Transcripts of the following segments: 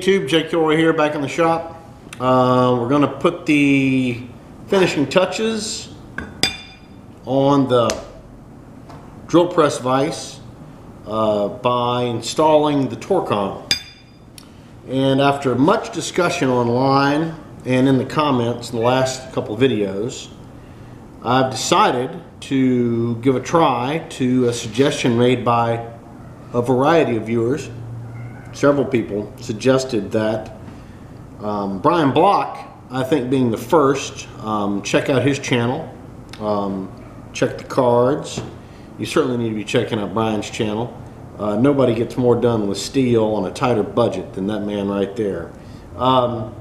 YouTube, Jake Kilroy here, back in the shop. Uh, we're going to put the finishing touches on the drill press vise uh, by installing the torque arm. And after much discussion online and in the comments in the last couple videos, I've decided to give a try to a suggestion made by a variety of viewers several people suggested that um, Brian Block, I think being the first, um, check out his channel, um, check the cards. You certainly need to be checking out Brian's channel. Uh, nobody gets more done with steel on a tighter budget than that man right there. Um,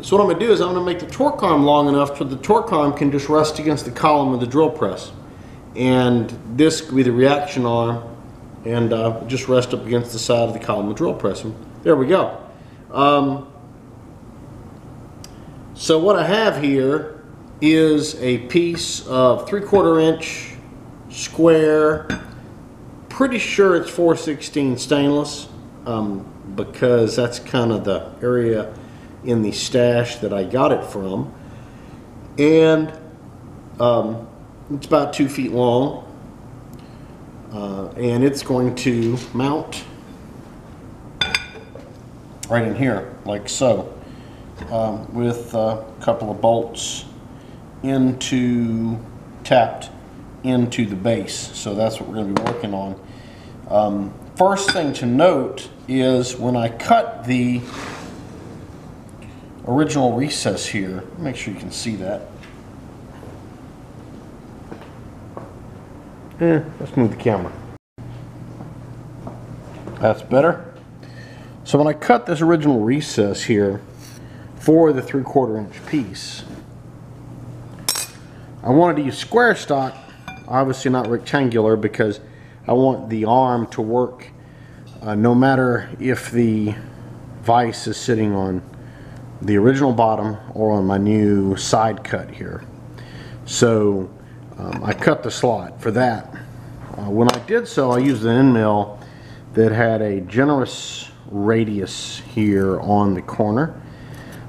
so what I'm going to do is I'm going to make the torque arm long enough so the torque arm can just rest against the column of the drill press. And this will be the reaction arm and uh, just rest up against the side of the column of drill press. And there we go. Um, so what I have here is a piece of three quarter inch square. Pretty sure it's 416 stainless um, because that's kind of the area in the stash that I got it from. And um, it's about two feet long uh, and it's going to mount right in here like so um, with a couple of bolts into tapped into the base. So that's what we're going to be working on. Um, first thing to note is when I cut the original recess here make sure you can see that Eh, let's move the camera. That's better. So when I cut this original recess here for the three quarter inch piece, I wanted to use square stock, obviously not rectangular because I want the arm to work uh, no matter if the vise is sitting on the original bottom or on my new side cut here. So um, I cut the slot for that. Uh, when I did so, I used an end mill that had a generous radius here on the corner.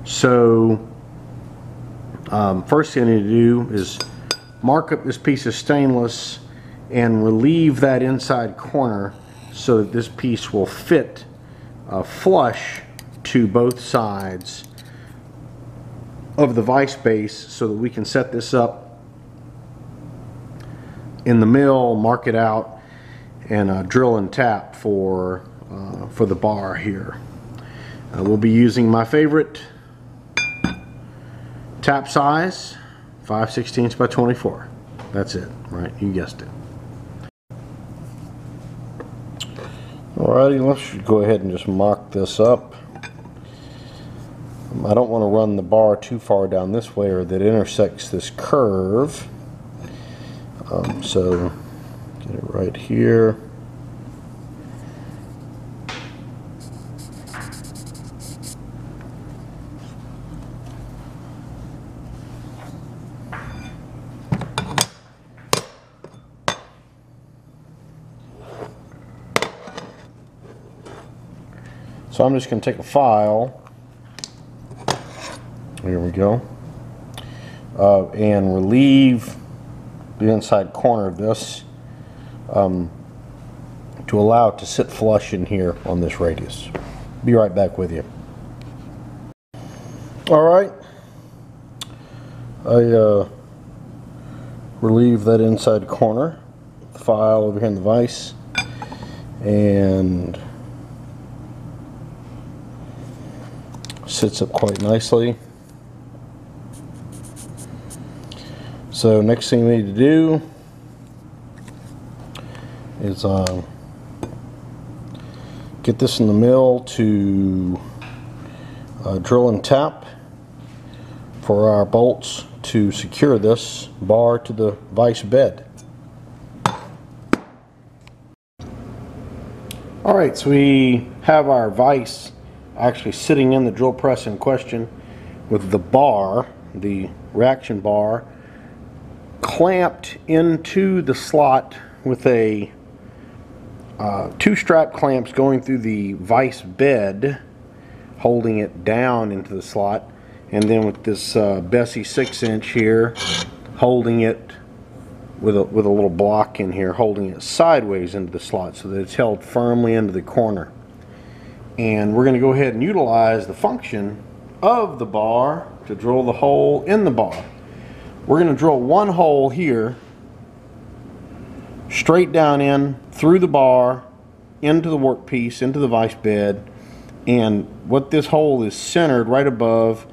So um, first thing I need to do is mark up this piece of stainless and relieve that inside corner so that this piece will fit uh, flush to both sides of the vise base so that we can set this up in the mill, mark it out, and uh, drill and tap for, uh, for the bar here. Uh, we'll be using my favorite tap size, 5 16 by 24. That's it, right? You guessed it. Alrighty, let's go ahead and just mock this up. I don't want to run the bar too far down this way or that intersects this curve. Um, so get it right here. So I'm just going to take a file, here we go, uh, and relieve the inside corner of this um, to allow it to sit flush in here on this radius. Be right back with you. Alright, I uh, relieve that inside corner, file over here in the vise, and sits up quite nicely. So next thing we need to do is uh, get this in the mill to uh, drill and tap for our bolts to secure this bar to the vise bed. Alright, so we have our vise actually sitting in the drill press in question with the bar, the reaction bar, clamped into the slot with a uh, two strap clamps going through the vice bed, holding it down into the slot, and then with this uh, Bessey 6 inch here, holding it with a, with a little block in here, holding it sideways into the slot so that it's held firmly into the corner. And we're going to go ahead and utilize the function of the bar to drill the hole in the bar. We're going to drill one hole here straight down in through the bar into the workpiece into the vice bed and what this hole is centered right above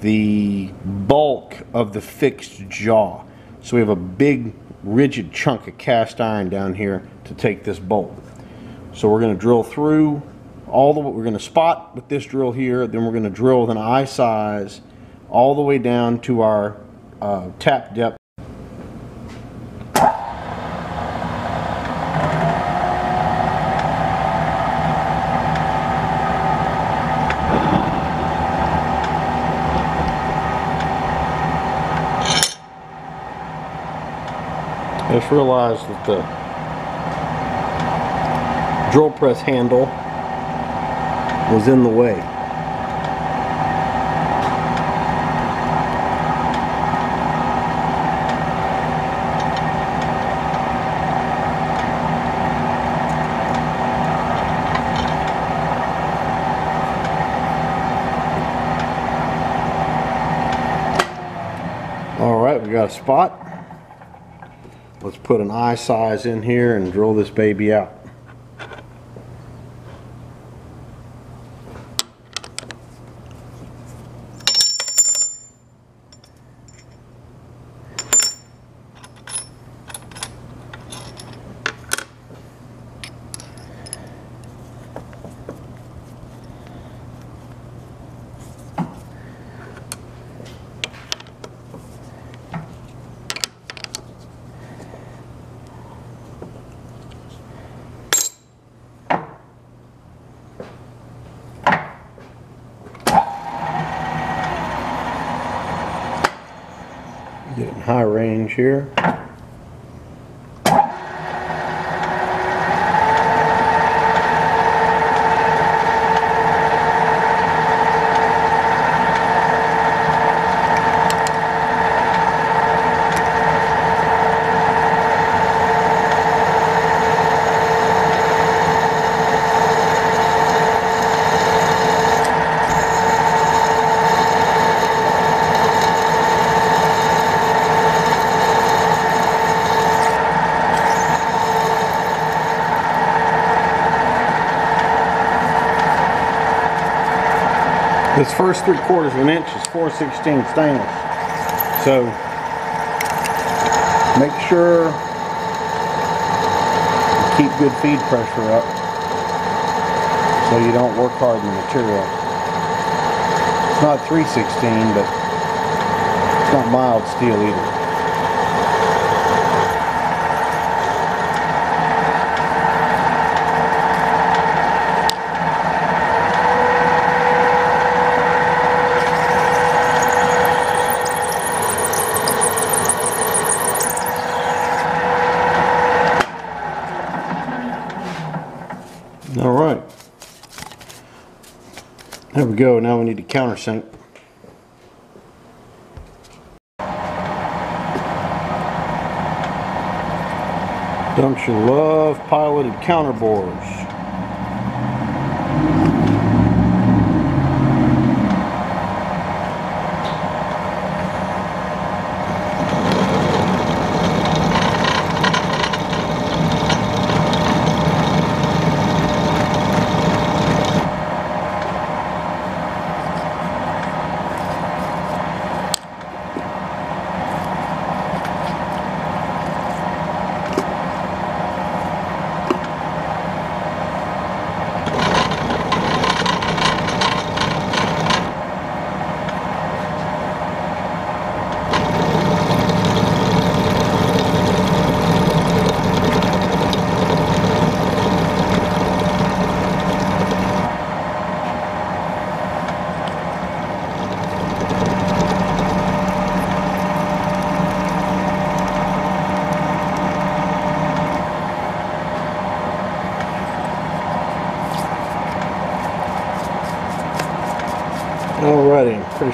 the bulk of the fixed jaw. So we have a big rigid chunk of cast iron down here to take this bolt. So we're going to drill through all the we're going to spot with this drill here then we're going to drill with an I size all the way down to our uh, tap depth I just realized that the drill press handle was in the way. All right, we got a spot. Let's put an I size in here and drill this baby out. High range here. This first three quarters of an inch is 416 stainless. So make sure you keep good feed pressure up so you don't work hard the material. It's not 316 but it's not mild steel either. All right. There we go. Now we need to countersink. Don't you love piloted counterbores?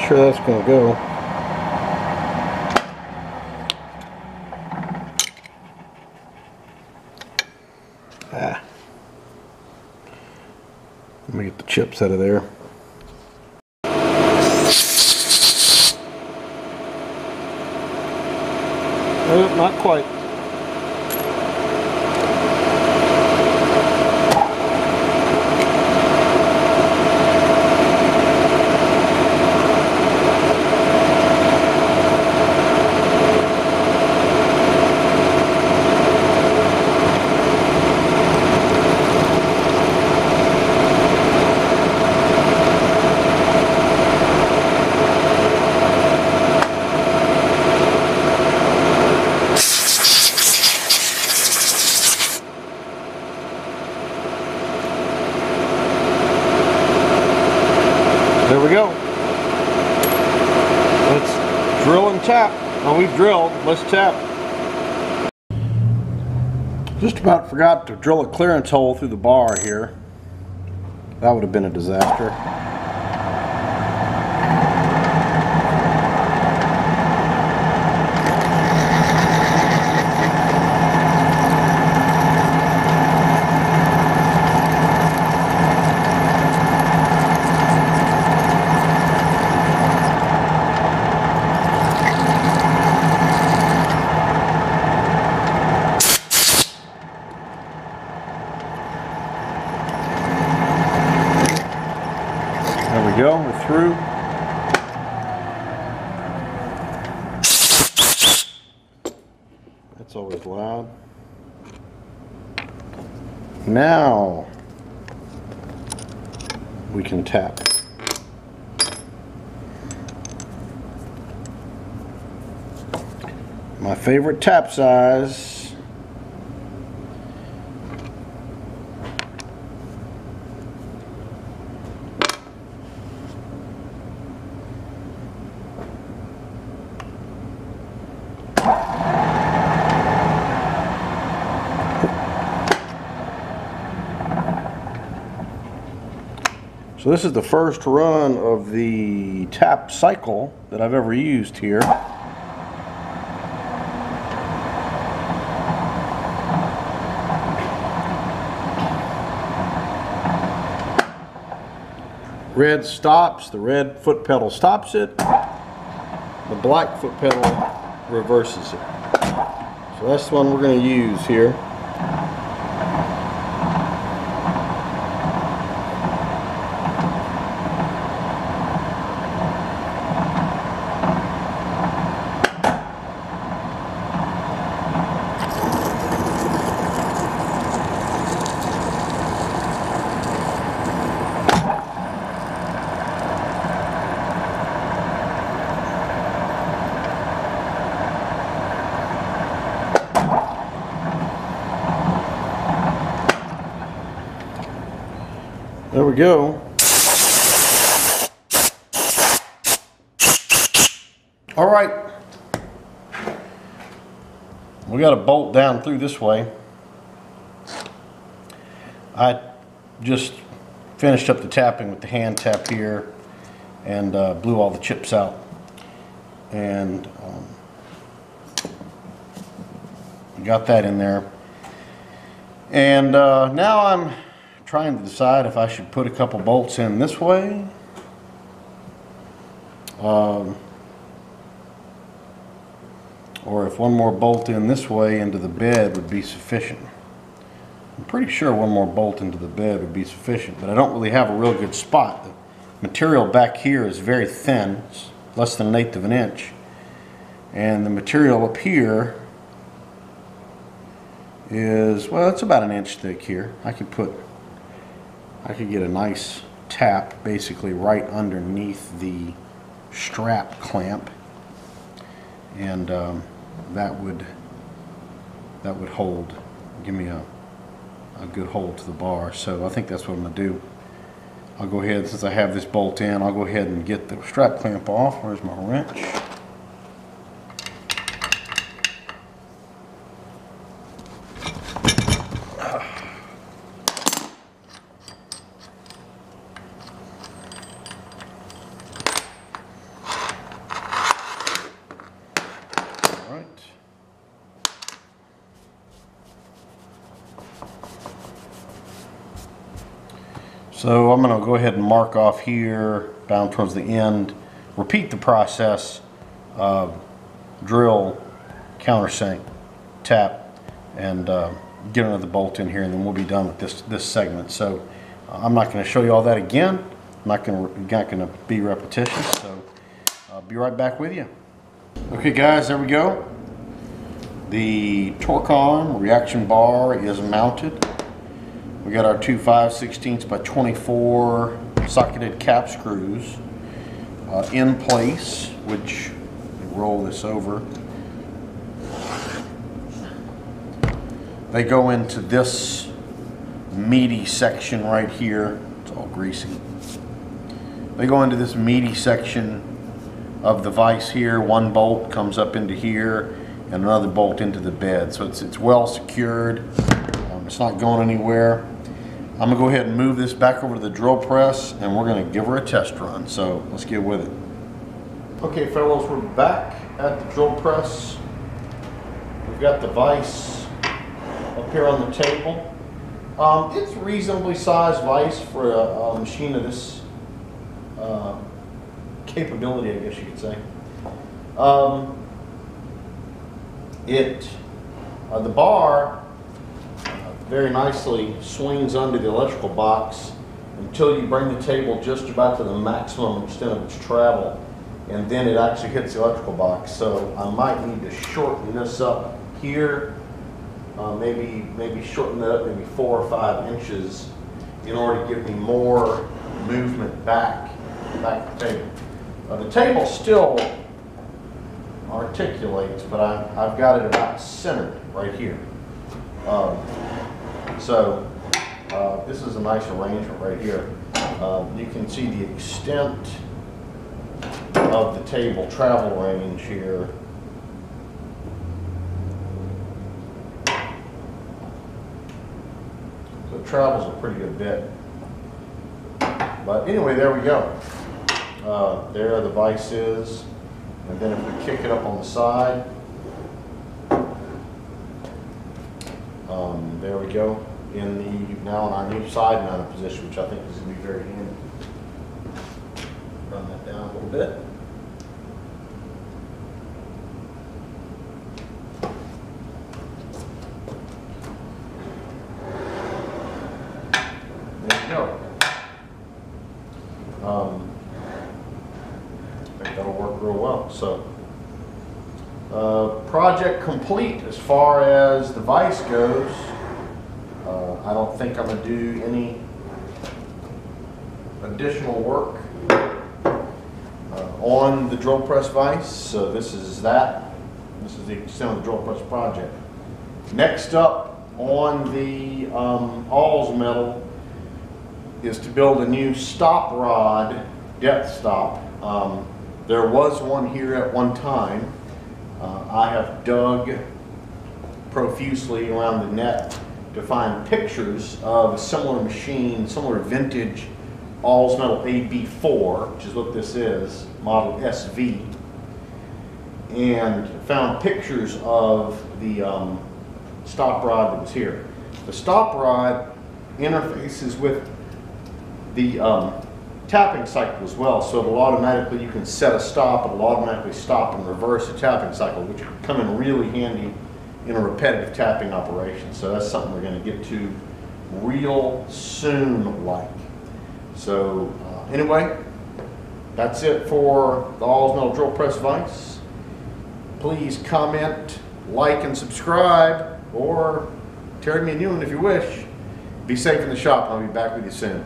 Sure that's going to go. Ah. Let me get the chips out of there. Uh, not quite. There we go. Let's drill and tap. Now we've drilled, let's tap. Just about forgot to drill a clearance hole through the bar here. That would have been a disaster. There we go, we're through. That's always loud. Now we can tap. My favorite tap size. So this is the first run of the tap cycle that I've ever used here. Red stops, the red foot pedal stops it. The black foot pedal reverses it. So that's the one we're going to use here. There we go. All right. We got a bolt down through this way. I just finished up the tapping with the hand tap here and uh, blew all the chips out. And um, got that in there. And uh, now I'm trying to decide if I should put a couple bolts in this way. Um, or if one more bolt in this way into the bed would be sufficient. I'm pretty sure one more bolt into the bed would be sufficient, but I don't really have a real good spot. The material back here is very thin, less than an eighth of an inch. And the material up here is, well, it's about an inch thick here. I could put I could get a nice tap basically right underneath the strap clamp. And um, that would that would hold give me a, a good hold to the bar. So I think that's what I'm gonna do. I'll go ahead since I have this bolt in I'll go ahead and get the strap clamp off. Where's my wrench right. So I'm gonna go ahead and mark off here, down towards the end, repeat the process, uh, drill, countersink, tap, and uh, get another bolt in here, and then we'll be done with this, this segment. So uh, I'm not gonna show you all that again. I'm not gonna, not gonna be repetitious, so I'll be right back with you. Okay guys, there we go. The torque arm reaction bar is mounted. We got our two 5 16 by 24 socketed cap screws uh, in place, which roll this over. They go into this meaty section right here. It's all greasy. They go into this meaty section of the vise here. One bolt comes up into here and another bolt into the bed. So it's, it's well secured. Um, it's not going anywhere. I'm gonna go ahead and move this back over to the drill press and we're gonna give her a test run. So let's get with it. Okay fellows, we're back at the drill press. We've got the vise up here on the table. Um, it's reasonably sized vise for a, a machine of this uh, capability, I guess you could say. Um, it, uh, the bar very nicely swings under the electrical box until you bring the table just about to the maximum extent of its travel and then it actually hits the electrical box. So I might need to shorten this up here, uh, maybe maybe shorten that up maybe four or five inches in order to give me more movement back back the table. Uh, the table still articulates, but I, I've got it about centered right here. Um, so uh, this is a nice arrangement right here. Um, you can see the extent of the table travel range here. So it travels a pretty good bit. But anyway, there we go. Uh, there the vise is. And then if we kick it up on the side, um, there we go. In the, now in our new side mounted position, which I think is gonna be very handy. Run that down a little bit. There you go. Um, I think that'll work real well. So, uh, project complete as far as the vise goes. I don't think I'm gonna do any additional work uh, on the drill press vise. So this is that. This is the extent of the drill press project. Next up on the um, Alzmetall is to build a new stop rod depth stop. Um, there was one here at one time. Uh, I have dug profusely around the net to find pictures of a similar machine, similar vintage Alzmetall AB4, which is what this is, model SV, and found pictures of the um, stop rod that was here. The stop rod interfaces with the um, tapping cycle as well, so it'll automatically, you can set a stop, it'll automatically stop and reverse the tapping cycle, which can come in really handy in a repetitive tapping operation. So that's something we're going to get to real soon like. So uh, anyway, that's it for the Alzmetall Drill Press Vise. Please comment, like, and subscribe, or tear me a new one if you wish. Be safe in the shop. I'll be back with you soon.